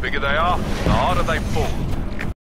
Bigger they are, the harder they fall.